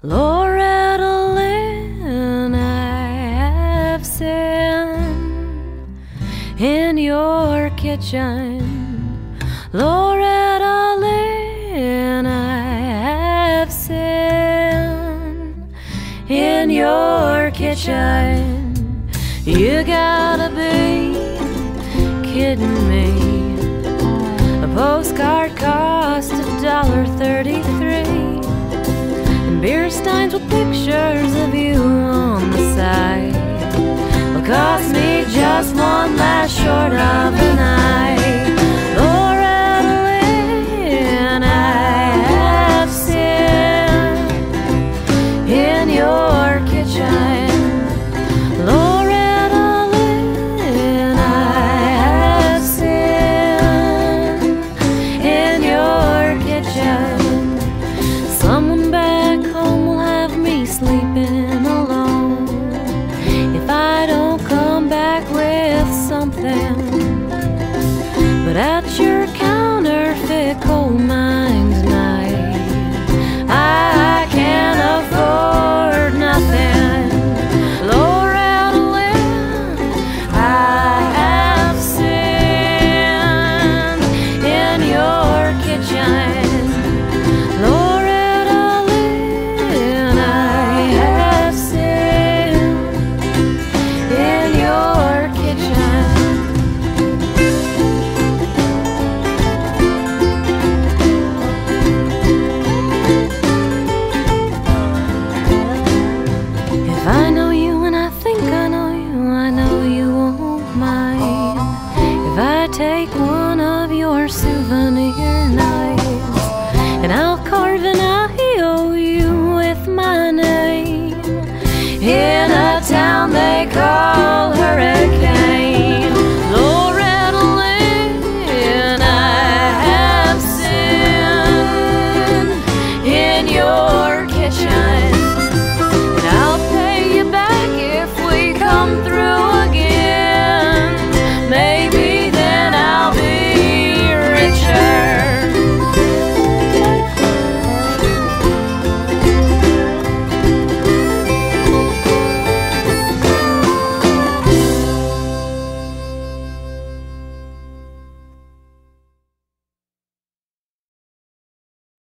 Loretta Lynn, I have sinned in your kitchen. Loretta Lynn, I have sinned in your kitchen. You gotta be kidding me. A postcard cost a dollar thirty-three beer steins with pictures of you on the side will cost me just one last short of a night. something, but at your counterfeit cold. I know you and I think I know you, I know you won't mind. If I take one of your souvenir knives and I'll carve an IOU with my name. In a town they